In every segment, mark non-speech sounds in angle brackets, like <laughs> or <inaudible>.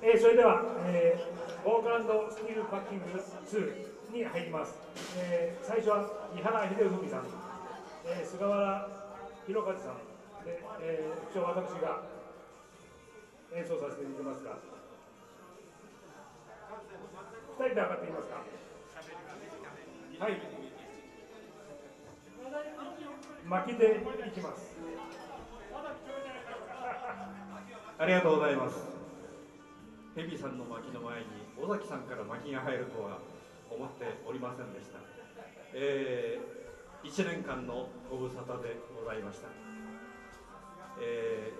えー、それでは、えー、ボーカルスティールパッキング2に入ります、えー、最初は井原秀文さん、えー、菅原弘和さんで、えー、一応私が演奏させていただきますが2人で上がっていますか？はい。巻きでいきます。ありがとうございます。ヘビさんの巻の前に尾崎さんから巻が入るとは思っておりませんでした。えー、1年間のご無沙汰でございました。え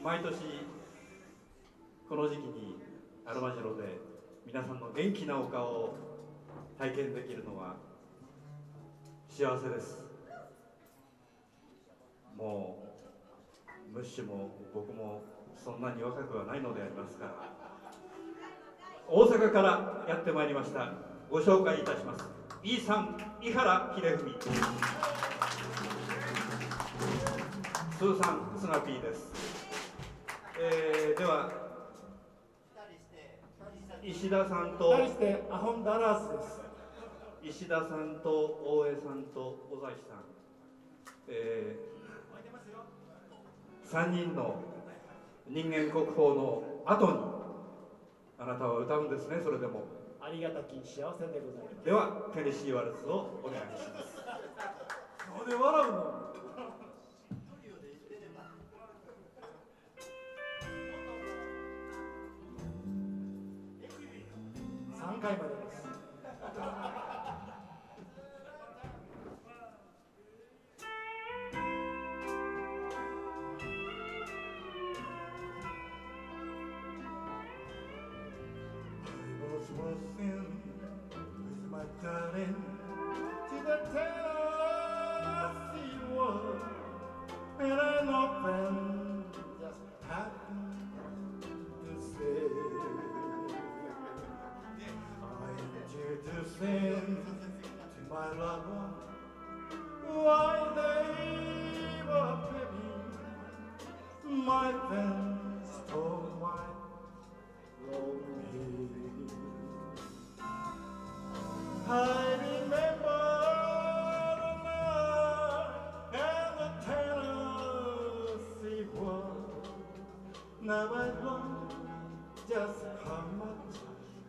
ー、毎年この時期にアルマジロで皆さんの元気なお顔を体験できるのは幸せです。もうムッシュも僕もそんなに若くはないのでありますから大阪からやってまいりました。ご紹介いたします。E さん井原秀文。スーさんスナピーです、えー、では石田さんとしてアホンダラースです。石田さんと大江さんと尾崎さん、えー、3人の人間国宝の後にあなたは歌うんですねそれでも。ありがたき幸せでございます。ではテネシーワルツをお願いします。なんで笑うの？<laughs> 3回までです Know just how much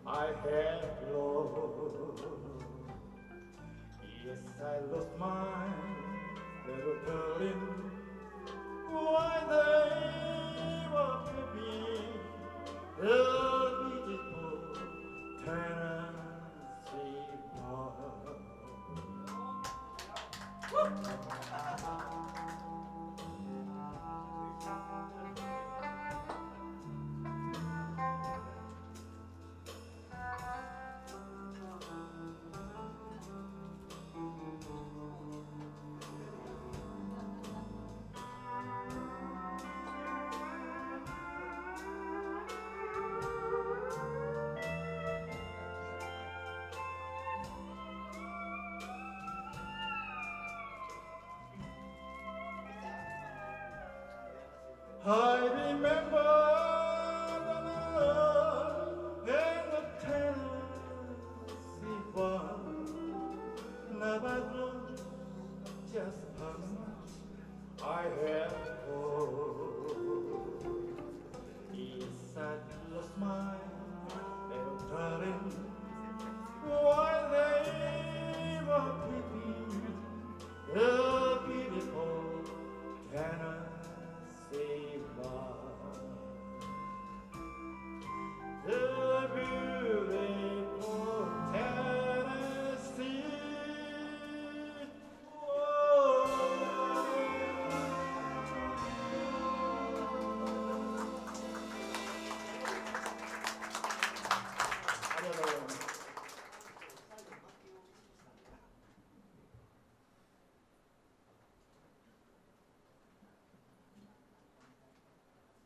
I have lost. Yes, I lost my little darling. Why they were baby, the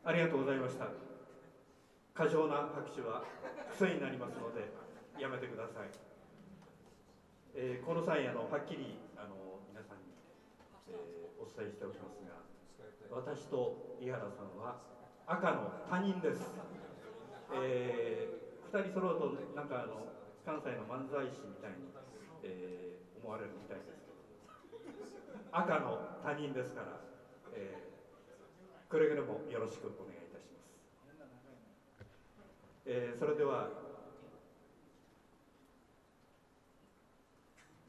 ありがとうございました。過剰な拍手は癖になりますのでやめてください、えーこの際あのはっきりあの皆さんに、えーお伝えしておきますが私と井原さんは赤の他人です、えー、2人揃うとなんかあの関西の漫才師みたいに、えー思われるみたいですけど赤の他人ですから、えーくれぐれもよろしくお願いいたします、えーそれでは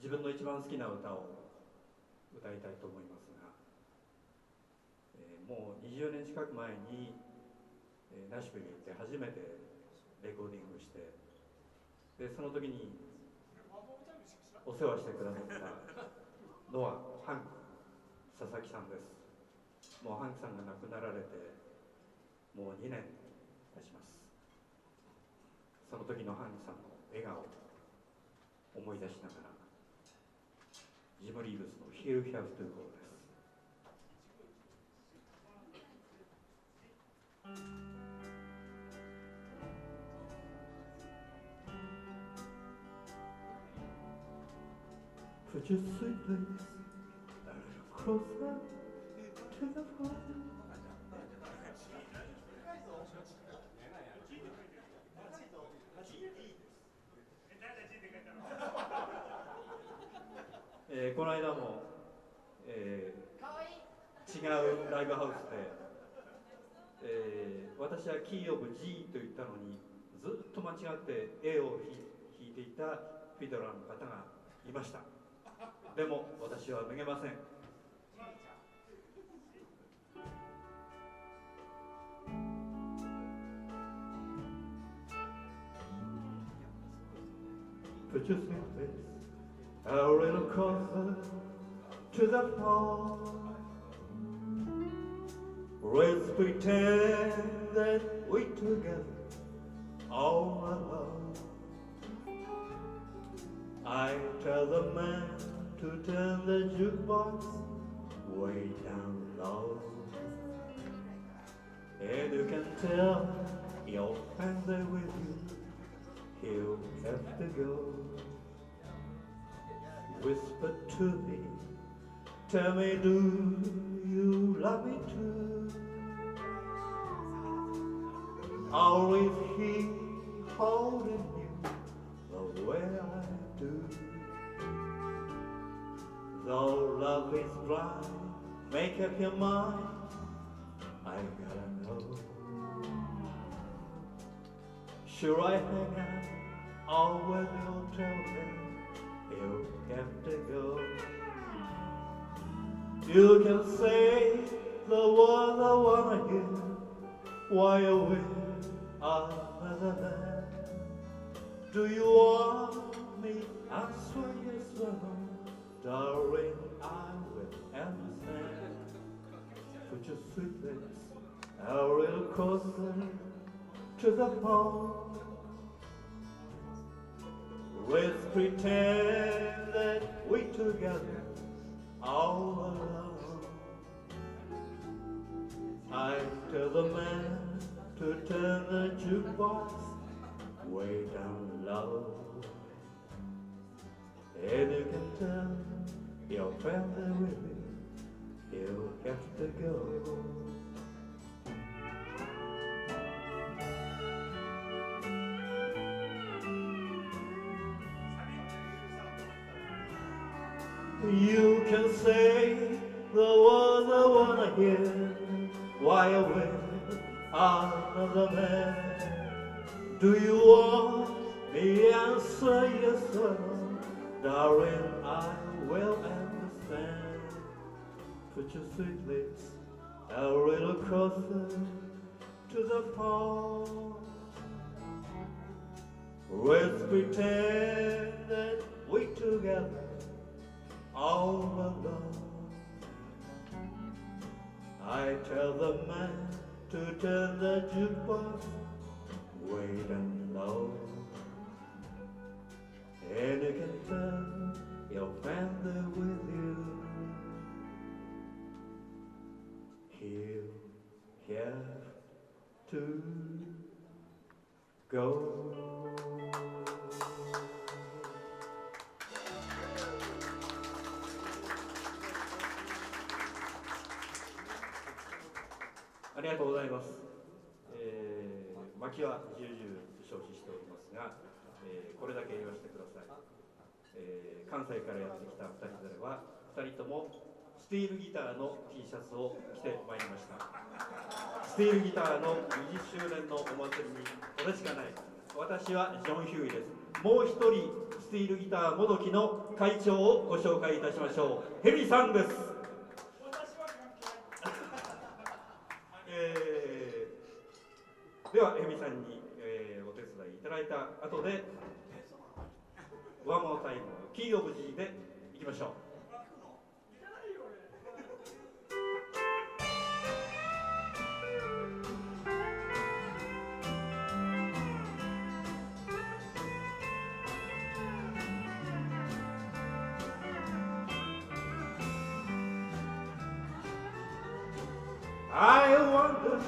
自分の一番好きな歌を歌いたいと思いますが、えーもう20年近く前に、えーナシュビルに行って初めてレコーディングしてでその時にお世話してくださったのはハンク佐々木さんです。もうハンさんが亡くなられてもう2年経ちます。その時のハンさんの笑顔を思い出しながらジム・リーブスの「ヒール・ヒャフ」という頃です「プチュスイプレイス」「アルルクローズ・アえーこの間も、えー違うライブハウスで、えー私はキー・オブ・ G と言ったのにずっと間違って A を弾いていたフィドラーの方がいました。でも私は脱げません。Put your sweet lips a little closer to the floor. Let's pretend that we together all alone. I tell the man to turn the jukebox way down low. And you can tell your friend there with you, he'll have to go. Whisper to me, tell me, do you love me too? Is he holding you oh, the way I do? Though love is blind, make up your mind. I gotta know. Sure, I hang out oh, all when you tell him you have to go. You can say the words I wanna hear while with another man. Do you want me? Answer yes or no, darling. I will understand. Put your sweet lips a little closer to the phone. Let's pretend that we together all alone. I tell the man to turn the jukebox way down low. And you can tell your friend with me, he'll have to go. You can say the words I wanna hear while with another man. Do you want me answer yes or no? Darling, I will understand. Put your sweet lips a little closer to the phone. Let's pretend that we're together all alone. I tell the man to turn the jukebox way down low. And you can tell your there with you. He'll have to go. ありがとうございます。え薪は重々承知しておりますが、えーこれだけ言わせてください、えー関西からやってきた2人連れは2人ともスティールギターの T シャツを着てまいりました。スティールギターの20周年のお祭りにこれしかない。私はジョン・ヒューイです。もう一人スティールギターもどきの会長をご紹介いたしましょう。ヘビさんです。伝いいた後でワンモータイムキーオブ G でいきましょう。I wonder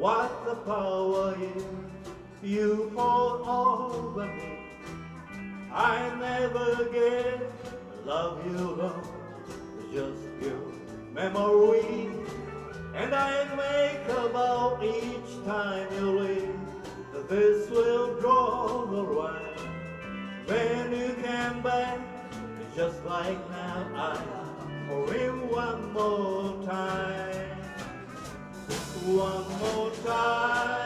what the power is. You pour over me. I never get love you love, just your memory. And I make about each time you leave. This will draw the line. When you come back, just like now, I for in one more time. One more time,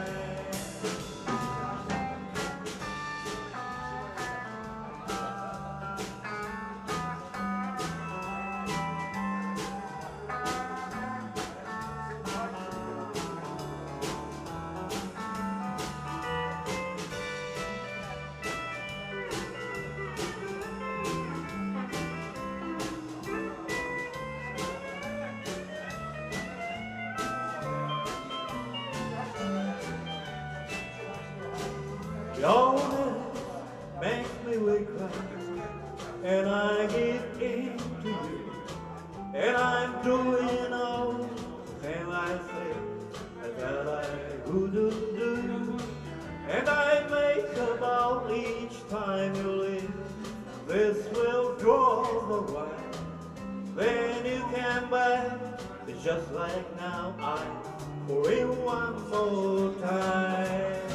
like now. I for you one more time.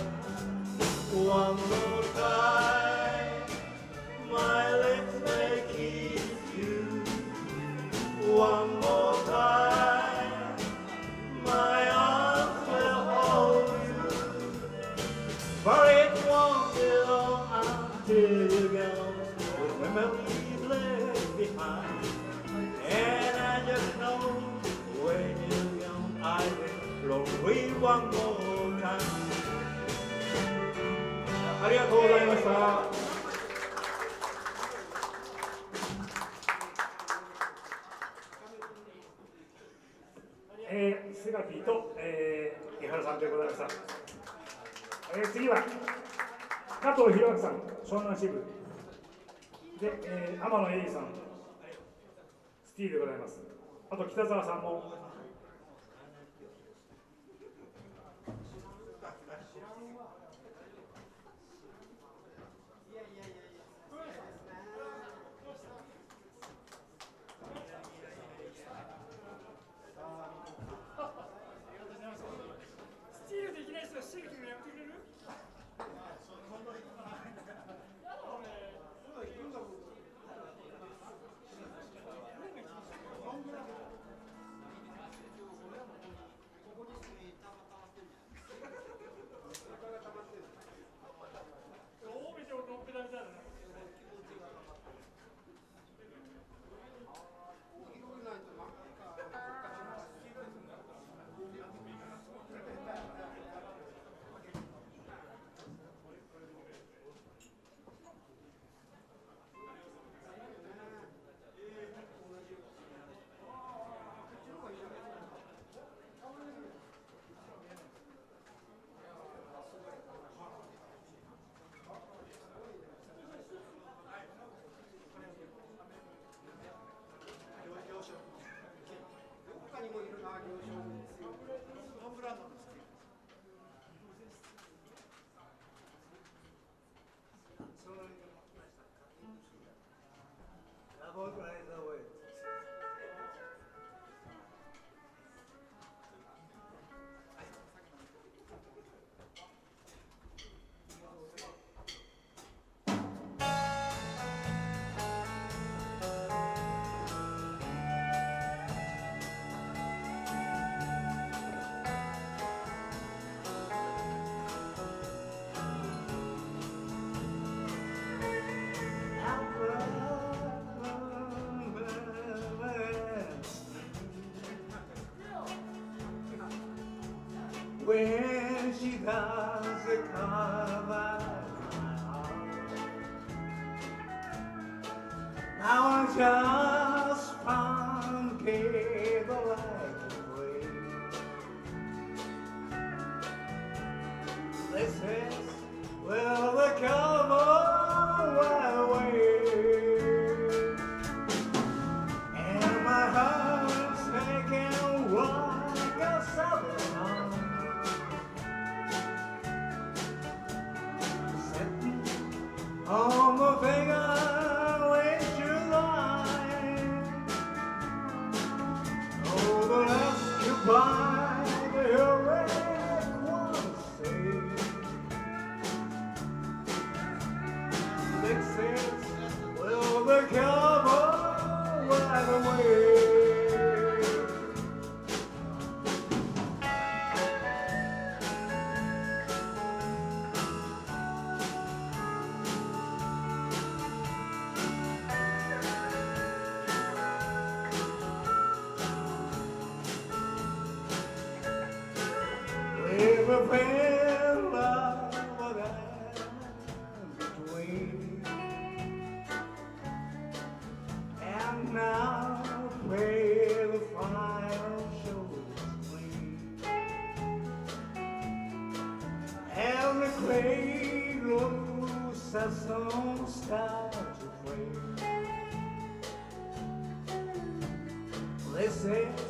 One more time, my lips may kiss you. One more time, my arms will hold you. But it won't be long until you go. With one more time. ありがとうございました。えー、菅木と、えー、井原さんでございました、えー、次は加藤弘明さん湘南支部で、えー、天野英二さんスティーでございますあと北澤さんも when she does the come Now I just found the light away. This is where the cowboy. say?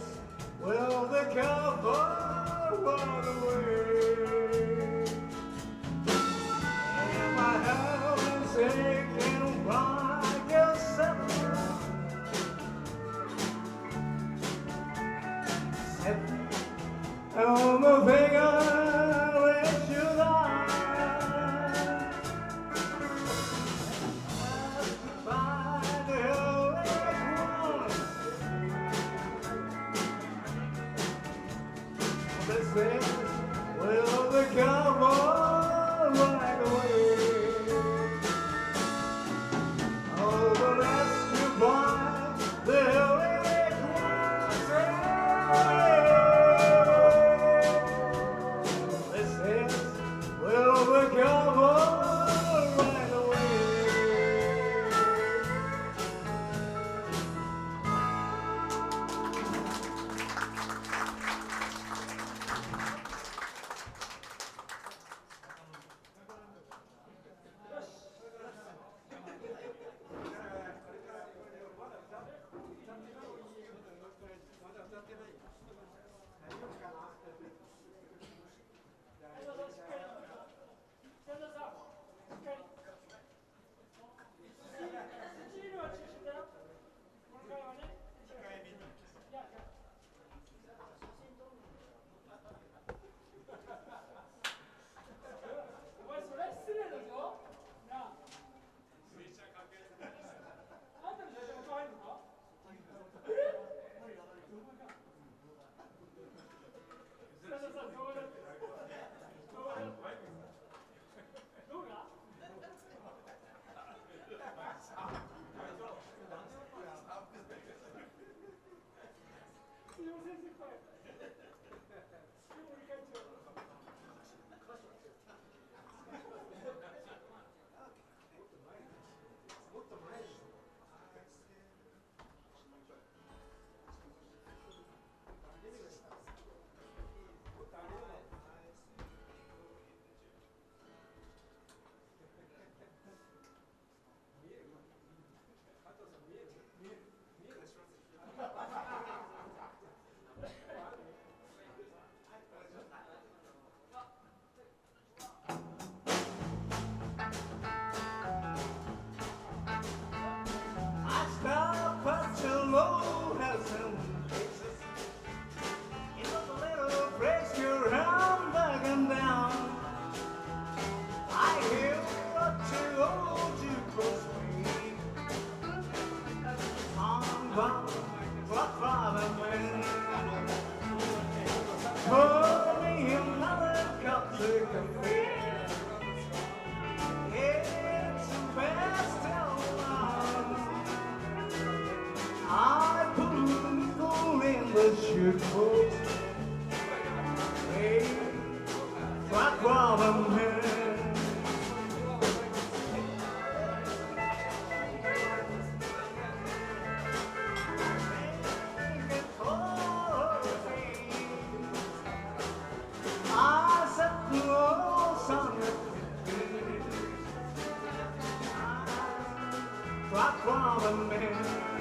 like robin man.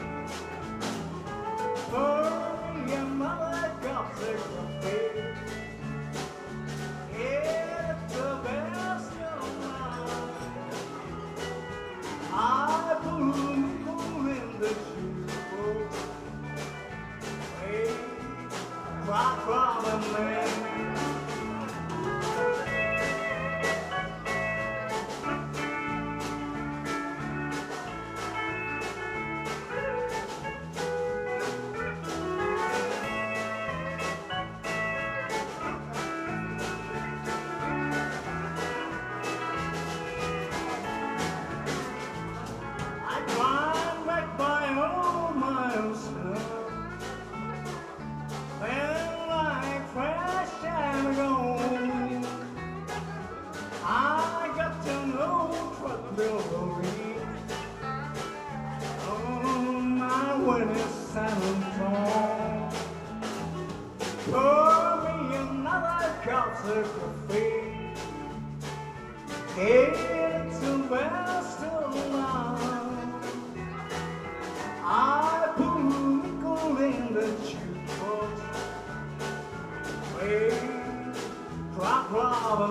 え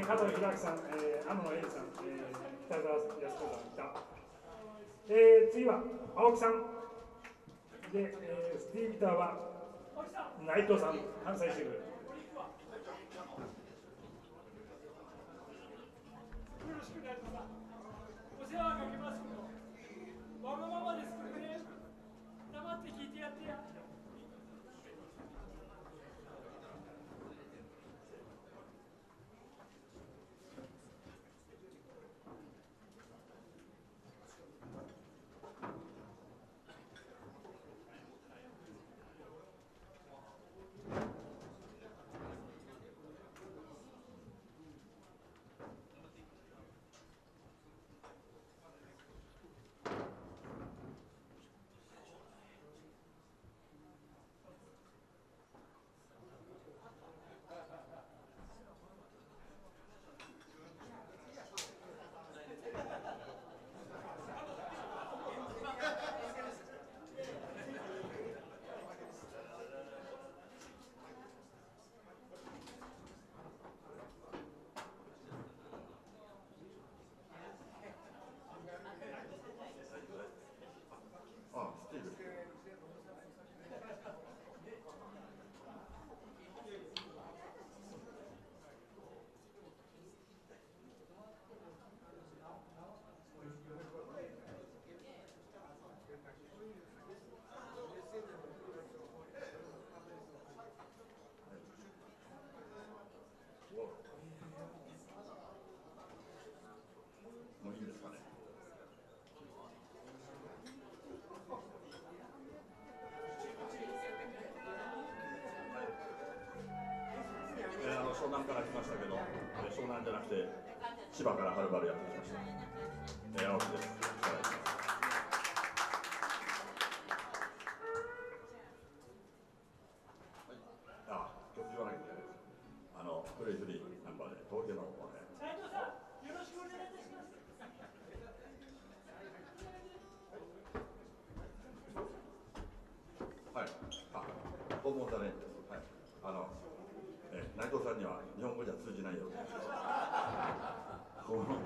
ー、加藤弘明さん、えー、天野英二さん、えー、北澤康子さん、えー、次は青木さん。で、えー、スティービターは内藤さん、関西支部。ろしくお願いします。お世話かけますけど、わがままですけどね、黙って聞いてやってや。湘南から来ましたけど、湘南じゃなくて千葉からはるばるやってきました。えー、青木で。す。通じないよ。こ <laughs> の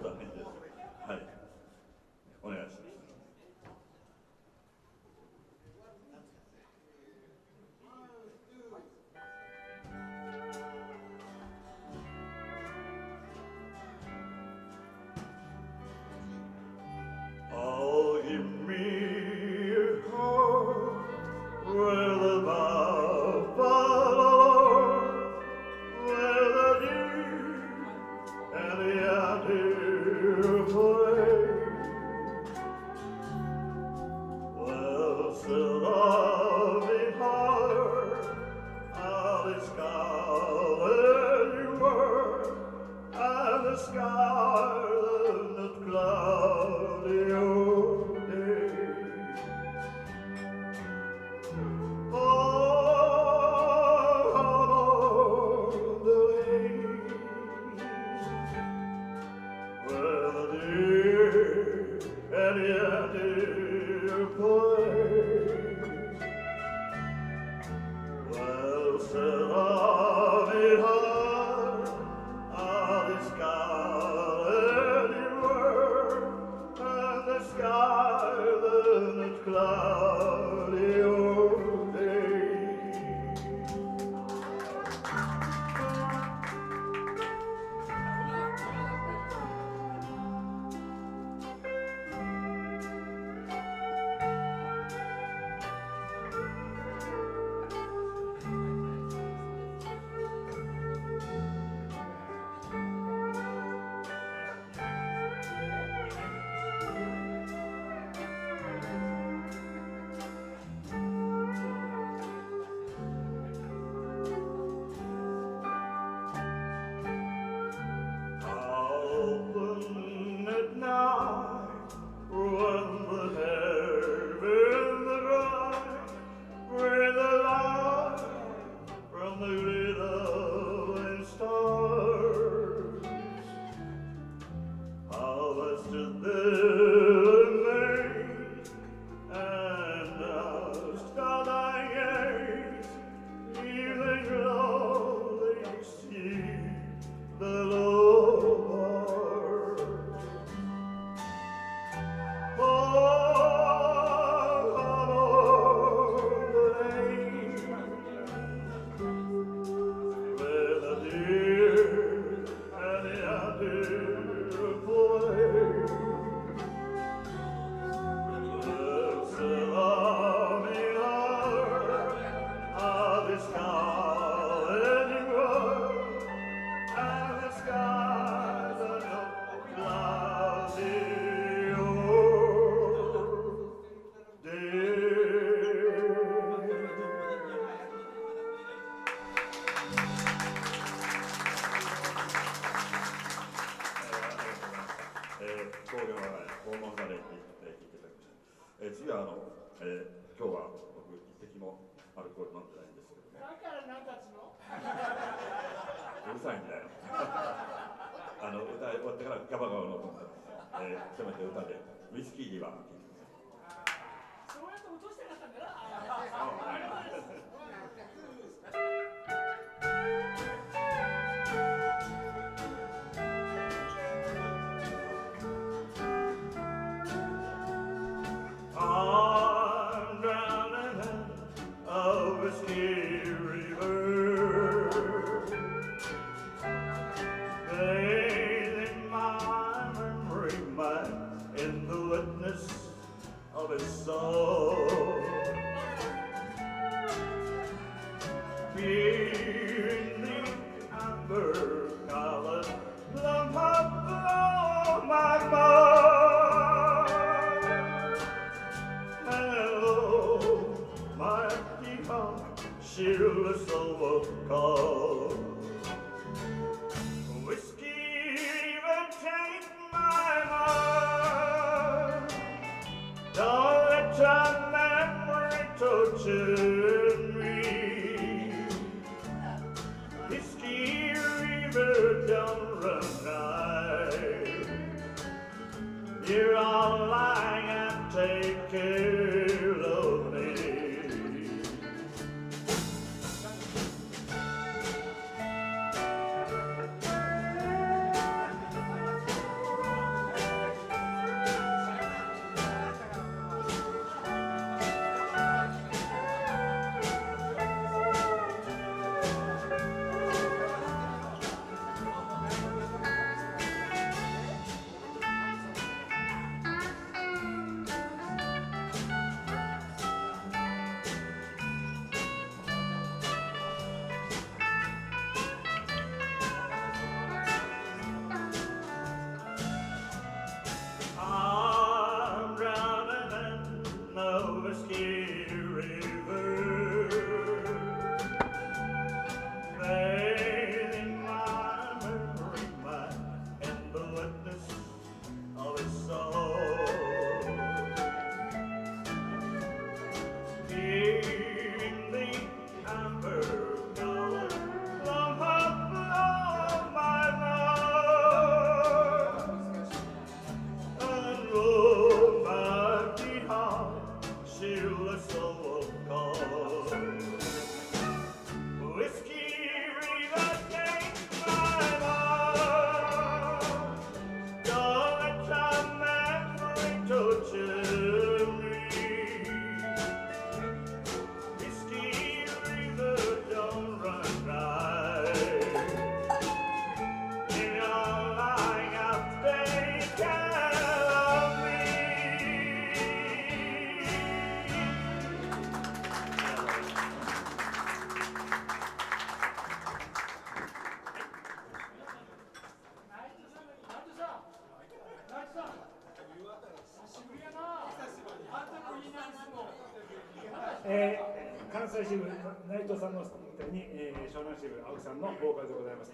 支部青木さんのボーカルでございます。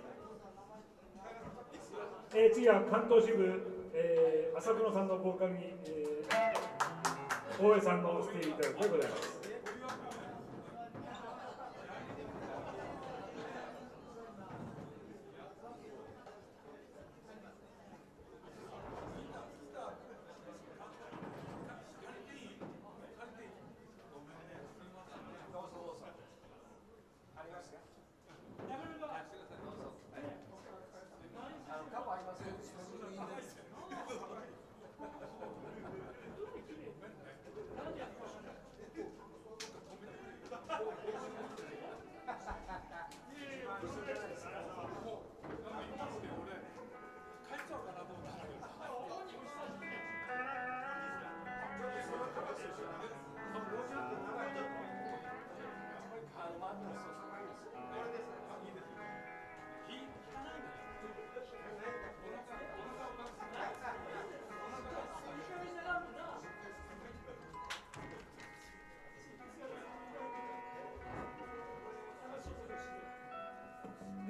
えー次は関東支部、えー、浅野さんのボーカルに、えー、大江さんのステージいただくでございます。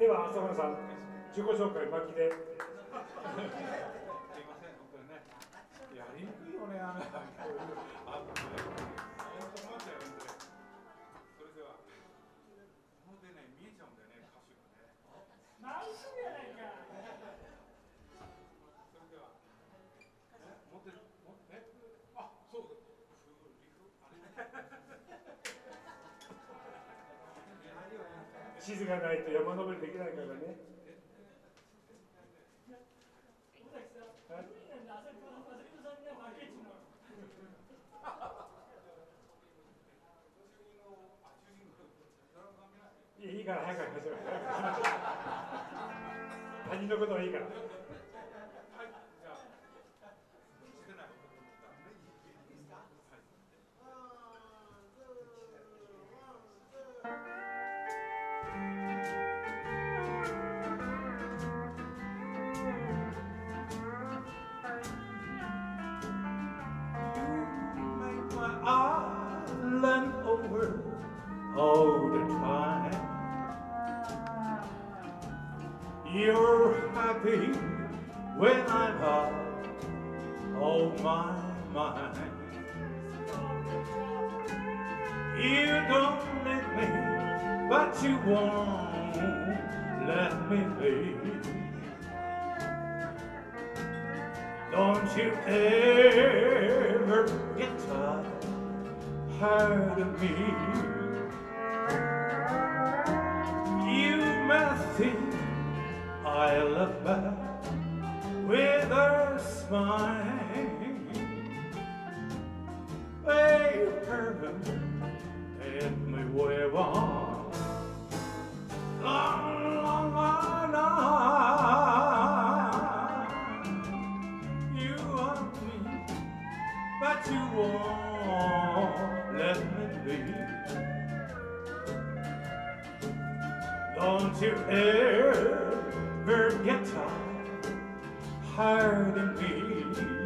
では浅村さん、自己紹介巻きで。地図がないと山登りできないからね。いいいいから早く始め <laughs> 他人のことはいいから。You're when I'm out of my mind. You don't let me, but you won't let me be. Don't you ever get tired of me. Don't you ever get tired of me.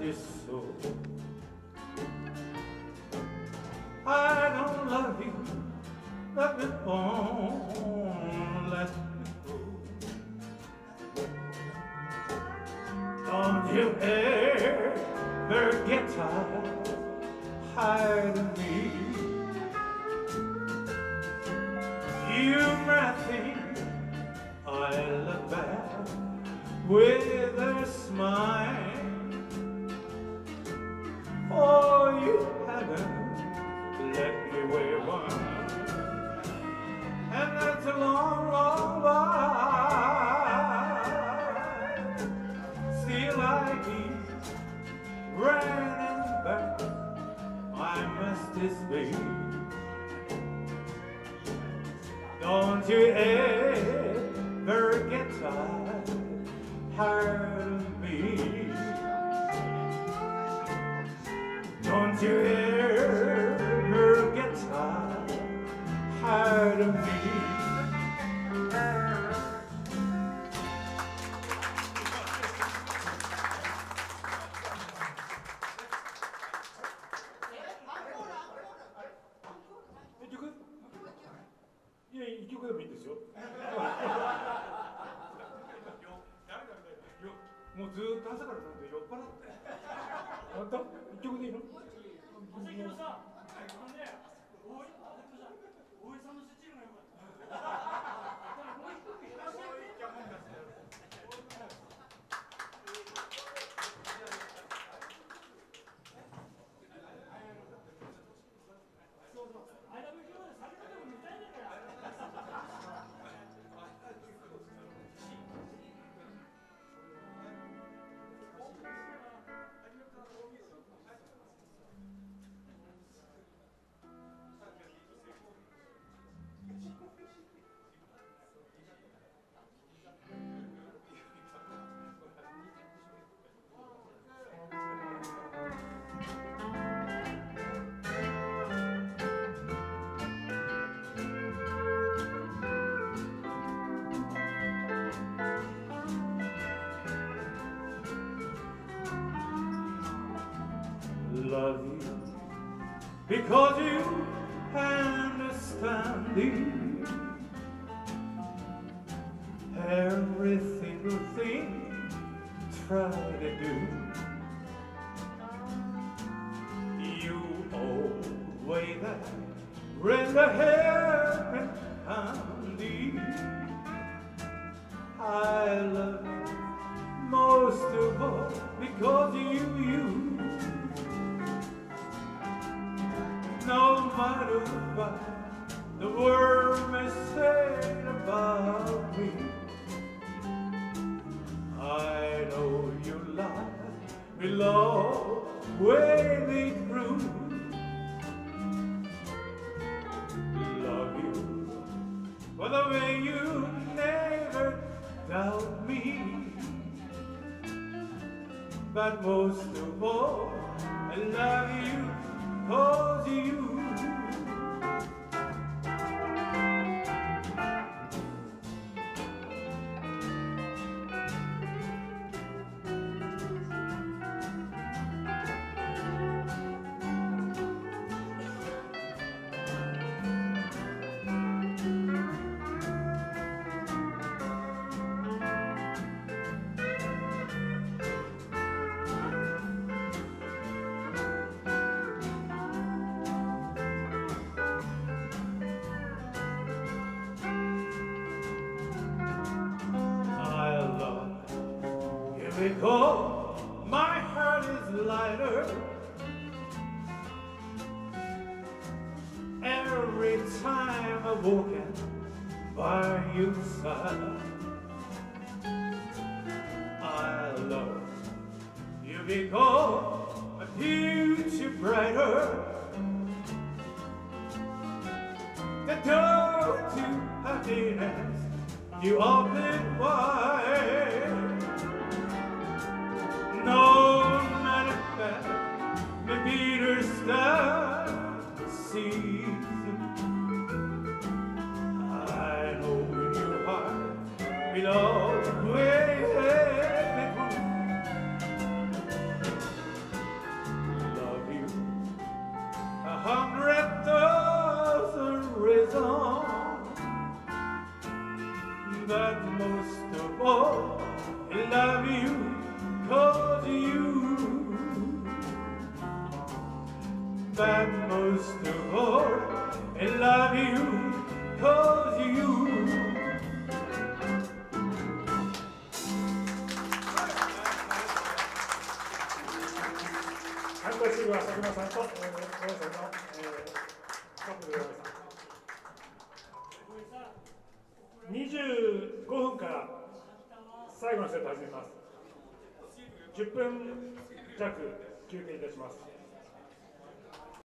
this soul. love you because you understand every single thing try to do you always raise the hell love waving through. Love you for the way you never doubt me. But most of all, I love you. for. we go, a future brighter. The door to happiness you open wide. No matter fact, maybe there's stand, see. 弱休憩いたします。